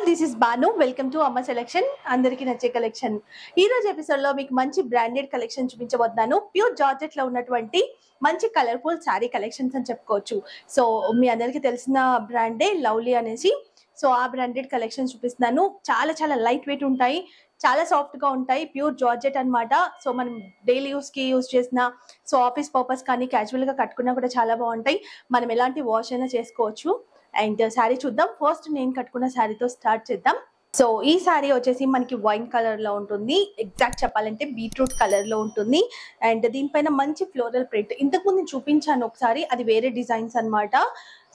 All this is Banu welcome to Amma selection అందరికీ నచ్చే collection ఈ రోజు ఎపిసోడ్లో మీకు మంచి బ్రాండెడ్ కలెక్షన్ చూపించబోతున్నాను. ప్యూర్ జార్జెట్లో ఉన్నటువంటి మంచి కలర్ఫుల్ శారీ కలెక్షన్స్ అని చెప్పుకోవచ్చు. సో మీ అందరికీ తెలిసిన బ్రాండే లవ్లీ అనేసి. సో ఆ బ్రాండెడ్ కలెక్షన్ చూపిస్తున్నాను. చాలా చాలా లైట్ వెయిట్ ఉంటాయి. చాలా సాఫ్ట్గా ఉంటాయి. ప్యూర్ జార్జెట్ అన్నమాట. సో మనం డైలీ యూస్కి యూస్ చేసిన సో ఆఫీస్ పర్పస్ కానీ క్యాజువల్గా కట్టుకున్నా కూడా చాలా బాగుంటాయి. మనం ఎలాంటి వాష్ అయినా చేసుకోవచ్చు. అండ్ శారీ చూద్దాం. ఫస్ట్ నేను కట్టుకున్న శారీతో స్టార్ట్ చేద్దాం. సో ఈ శారీ వచ్చేసి మనకి వైన్ కలర్లో ఉంటుంది. ఎగ్జాక్ట్ చెప్పాలంటే బీట్రూట్ కలర్లో ఉంటుంది. అండ్ దీనిపైన మంచి ఫ్లోరల్ ప్రింట్ ఇంతకుముందు చూపించాను ఒకసారి అది వేరే డిజైన్స్ అన్నమాట.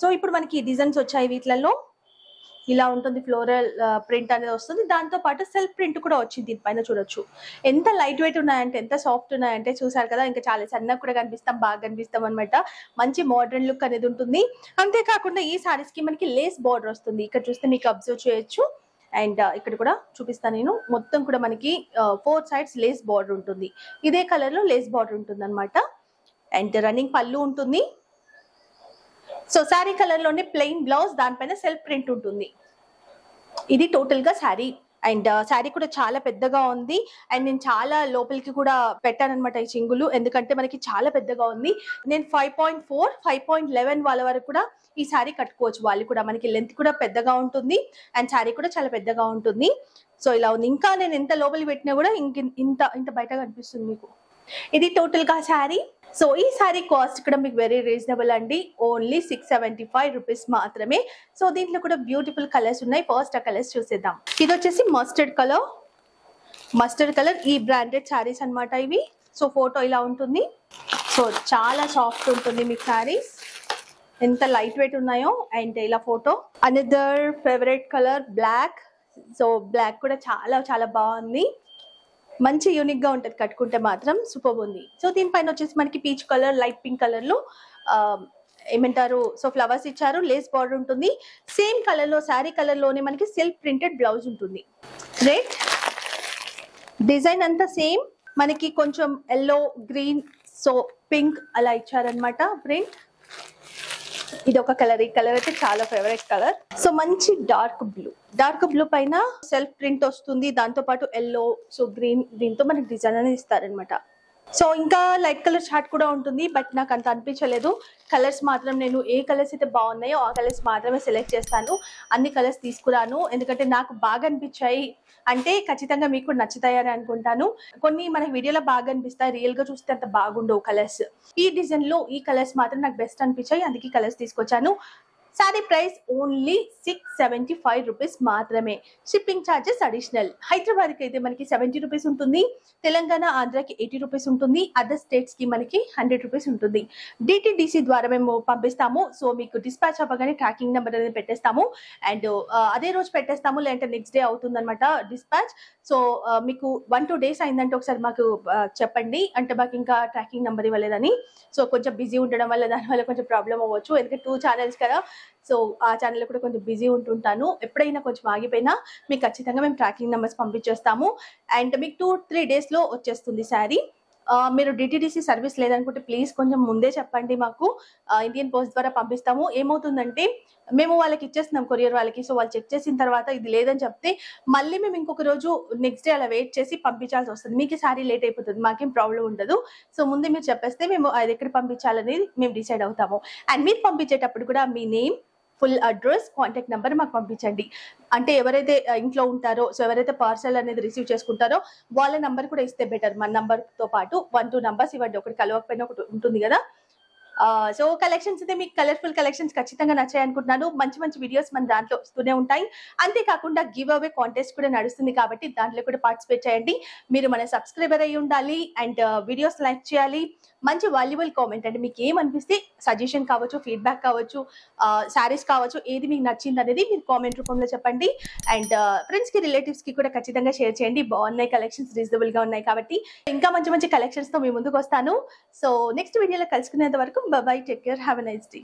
సో ఇప్పుడు మనకి డిజైన్స్ వచ్చాయి వీటిలలో. ఇలా ఉంటుంది ఫ్లోరల్ ప్రింట్ అనేది వస్తుంది. దాంతో పాటు సెల్ఫ్ ప్రింట్ కూడా వచ్చింది దీనిపైన చూడొచ్చు. ఎంత లైట్ వెయిట్ ఉన్నాయంటే ఎంత సాఫ్ట్ ఉన్నాయంటే చూసారు కదా ఇంకా చాలా సన్నగా కూడా కనిపిస్తాం బాగా కనిపిస్తాం అనమాట మంచి మోడర్న్ లుక్ అనేది ఉంటుంది. అంతేకాకుండా ఈ సారీస్కి మనకి లేస్ బార్డర్ వస్తుంది. ఇక్కడ చూస్తే మీకు అబ్జర్వ్ చేయొచ్చు. అండ్ ఇక్కడ కూడా చూపిస్తాను నేను. మొత్తం కూడా మనకి ఫోర్ సైడ్స్ లేస్ బార్డర్ ఉంటుంది. ఇదే కలర్లో లేస్ బార్డర్ ఉంటుంది అనమాట అండ్ రన్నింగ్ పళ్ళు ఉంటుంది. సో శారీ కలర్లోనే ప్లెయిన్ బ్లౌజ్ దానిపైన సెల్ఫ్ ప్రింట్ ఉంటుంది. ఇది టోటల్గా శారీ అండ్ శారీ కూడా చాలా పెద్దగా ఉంది. అండ్ నేను చాలా లోపలికి కూడా పెట్టానమాట ఈ చింగులు. ఎందుకంటే మనకి చాలా పెద్దగా ఉంది. నేను five point four five point eleven వాళ్ళ వరకు కూడా ఈ శారీ కట్టుకోవచ్చు. వాళ్ళు కూడా మనకి లెంత్ కూడా పెద్దగా ఉంటుంది. అండ్ శారీ కూడా చాలా పెద్దగా ఉంటుంది. సో ఇలా ఉంది. ఇంకా నేను ఎంత లోపలికి పెట్టినా కూడా ఇంక ఇంత ఇంత బయట కనిపిస్తుంది మీకు. ఇది టోటల్గా శారీ. సో ఈ శారీ కాస్ట్ కూడా మీకు వెరీ రీజనబుల్ అండి. Only six seventy five rupees మాత్రమే. సో దీంట్లో కూడా బ్యూటిఫుల్ కలర్స్ ఉన్నాయి. ఫస్ట్ ఆ కలర్స్ చూసేద్దాం. ఇది వచ్చేసి మస్టర్డ్ కలర్ మస్టర్డ్ కలర్ ఈ బ్రాండెడ్ శారీస్ అనమాట ఇవి. సో ఫోటో ఇలా ఉంటుంది. సో చాలా సాఫ్ట్ ఉంటుంది మీకు శారీస్ ఎంత లైట్ వెయిట్ ఉన్నాయో అండ్ ఇలా photo another favourite colour black so black కూడా చాలా చాలా బాగుంది. మంచి యూనిక్గా ఉంటది. కట్టుకుంటే మాత్రం సూపర్ ఉంది. సో దీనిపైన వచ్చేసి మనకి పీచ్ కలర్ లైట్ పింక్ కలర్లో ఏమంటారు? సో ఫ్లవర్స్ ఇచ్చారు. లేస్ బార్డర్ ఉంటుంది. సేమ్ కలర్లో శారీ కలర్లోనే మనకి సెల్ఫ్ ప్రింటెడ్ బ్లౌజ్ ఉంటుంది. రేట్ డిజైన్ అంతా సేమ్ మనకి కొంచెం ఎల్లో గ్రీన్ సో పింక్ అలా ఇచ్చారనమాట ప్రింట్ ఇది ఒక కలర్. ఈ కలర్ అయితే చాలా ఫేవరెట్ కలర్. సో మంచి డార్క్ బ్లూ డార్క్ బ్లూ పైన సెల్ఫ్ ప్రింట్ వస్తుంది. దాంతో పాటు ఎల్లో సో గ్రీన్ దీంతో మనకి డిజైన్ అనేది ఇస్తారనమాట సో ఇంకా లైట్ కలర్ చార్ట్ కూడా ఉంటుంది బట్ నాకు అంత అనిపించలేదు. కలర్స్ మాత్రం నేను ఏ కలర్స్ అయితే బాగున్నాయో ఆ కలర్స్ మాత్రమే సెలెక్ట్ చేస్తాను. అన్ని కలర్స్ తీసుకురాను. ఎందుకంటే నాకు బాగా అనిపించాయి. అంటే ఖచ్చితంగా మీకు నచ్చుతాయని అనుకుంటాను. కొన్ని మనకి వీడియోలో బాగా అనిపిస్తాయి. రియల్గా చూస్తే అంత బాగుండవు కలర్స్ ఈ డిజైన్లో ఈ కలర్స్ మాత్రం నాకు బెస్ట్ అనిపించాయి. అందుకే కలర్స్ తీసుకొచ్చాను. Sari price only six seventy five rupees మాత్రమే. షిప్పింగ్ ఛార్జెస్ అడిషనల్ హైదరాబాద్కి అయితే మనకి సెవెంటీ రూపీస్ ఉంటుంది. తెలంగాణ ఆంధ్రాకి ఎయిటీ రూపీస్ ఉంటుంది. అదర్ స్టేట్స్కి మనకి హండ్రెడ్ రూపీస్ ఉంటుంది. డిటిడిసి ద్వారా మేము పంపిస్తాము. సో మీకు డిస్పాచ్ అవ్వగానే ట్రాకింగ్ నెంబర్ అనేది పెట్టేస్తాము. అండ్ uh, అదే రోజు పెట్టేస్తాము. లేదంటే నెక్స్ట్ డే అవుతుందనమాట డిస్పాచ్ సో మీకు వన్ టూ డేస్ అయిందంటే ఒకసారి మాకు uh, చెప్పండి. అంటే మాకు ఇంకా ట్రాకింగ్ నెంబర్ ఇవ్వలేదని. సో కొంచెం బిజీ ఉండడం వల్ల దానివల్ల కొంచెం ప్రాబ్లం అవ్వచ్చు. ఎందుకంటే టూ ఛానల్స్ కదా. సో ఆ ఛానల్లో కూడా కొంచెం బిజీ ఉంటుంటాను. ఎప్పుడైనా కొంచెం ఆగిపోయినా మీకు ఖచ్చితంగా మేము ట్రాకింగ్ నెంబర్స్ పంపించేస్తాము. అండ్ మీకు టూ త్రీ డేస్లో వచ్చేస్తుంది శారీ. మీరు డిటిడిసి సర్వీస్ లేదనుకుంటే ప్లీజ్ కొంచెం ముందే చెప్పండి మాకు. ఇండియన్ పోస్ట్ ద్వారా పంపిస్తాము. ఏమవుతుందంటే మేము వాళ్ళకి ఇచ్చేస్తున్నాం కొరియర్ వాళ్ళకి. సో వాళ్ళు చెక్ చేసిన తర్వాత ఇది లేదని చెప్తే మళ్ళీ మేము ఇంకొక రోజు నెక్స్ట్ డే అలా వెయిట్ చేసి పంపించాల్సి వస్తుంది. మీకు సారీ లేట్ అయిపోతుంది. మాకేం ప్రాబ్లం ఉండదు. సో ముందే మీరు చెప్పేస్తే మేము అది ఎక్కడ పంపించాలనేది మేము డిసైడ్ అవుతాము. అండ్ మీరు పంపించేటప్పుడు కూడా మీ name full address contact number మాకు పంపించండి. అంటే ఎవరైతే ఇంట్లో ఉంటారో సో ఎవరైతే పార్సల్ అనేది రిసీవ్ చేసుకుంటారో వాళ్ళ నంబర్ కూడా ఇస్తే బెటర్. మన number తో పాటు వన్ టూ నంబర్స్ ఇవ్వండి. ఒకటి కలవకపోయినా ఒకటి ఉంటుంది కదా. సో కలెక్షన్స్ అయితే మీకు కలర్ఫుల్ కలెక్షన్స్ ఖచ్చితంగా నచ్చాయి అనుకుంటున్నాను. మంచి మంచి వీడియోస్ మన దాంట్లో వస్తూనే ఉంటాయి. అంతేకాకుండా గివ్ అవే కాంటెస్ట్ కూడా నడుస్తుంది కాబట్టి దాంట్లో కూడా పార్టిసిపేట్ చేయండి. మీరు మన సబ్స్క్రైబర్ అయి ఉండాలి అండ్ వీడియోస్ లైక్ చేయాలి. మంచి వాల్యుబుల్ కామెంట్ అంటే మీకు ఏమనిపిస్తే సజెషన్ కావచ్చు ఫీడ్బ్యాక్ కావచ్చు శారీస్ కావచ్చు ఏది మీకు నచ్చింది అనేది మీరు కామెంట్ రూపంలో చెప్పండి. అండ్ ఫ్రెండ్స్ uh, కి రిలేటివ్స్కి కూడా ఖచ్చితంగా షేర్ చేయండి. బాగున్నాయి కలెక్షన్స్ రీజనబుల్గా ఉన్నాయి కాబట్టి. ఇంకా మంచి మంచి కలెక్షన్స్తో మీ ముందుకు వస్తాను. సో నెక్స్ట్ వీడియోలో కలుసుకునేంత వరకు Bye bye. Take care. Have a nice day.